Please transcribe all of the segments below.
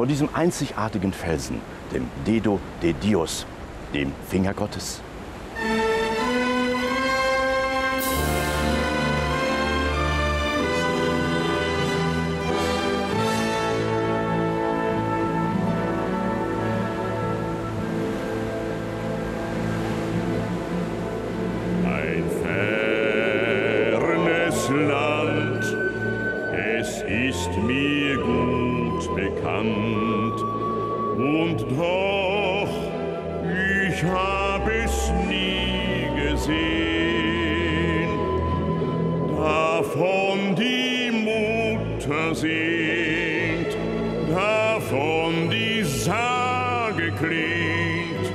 Vor diesem einzigartigen Felsen, dem Dedo de Dios, dem Finger Gottes. Ein fernes Land, es ist mir bekannt, und doch, ich hab es nie gesehen. Davon die Mutter singt, davon die Sage klingt,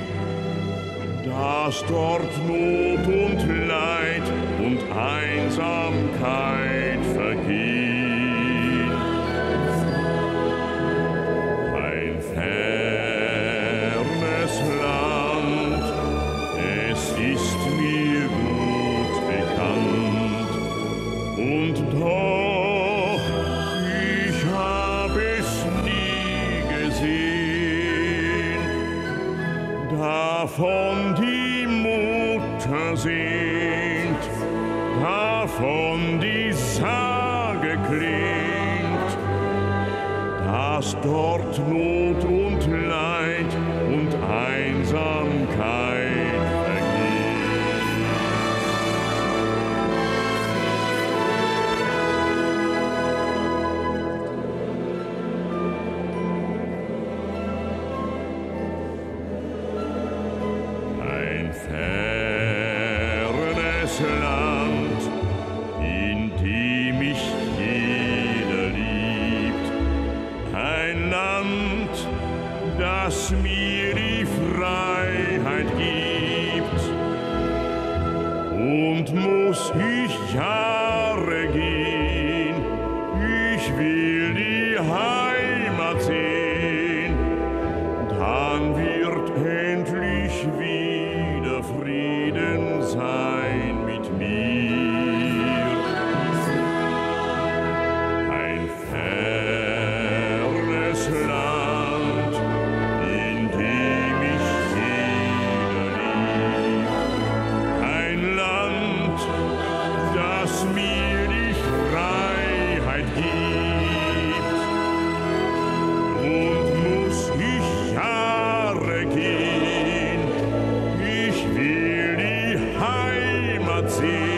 dass dort Not und Leid und Einsamkeit Davon die Mutter singt, davon die Sage klingt, dass dort Not und Leid Land, in dem ich jeder liebt. Ein Land, das mir die Freiheit gibt. Und muss ich Jahre gehen, ich will die Heimat sehen, dann wird endlich wieder Frieden sein. sim.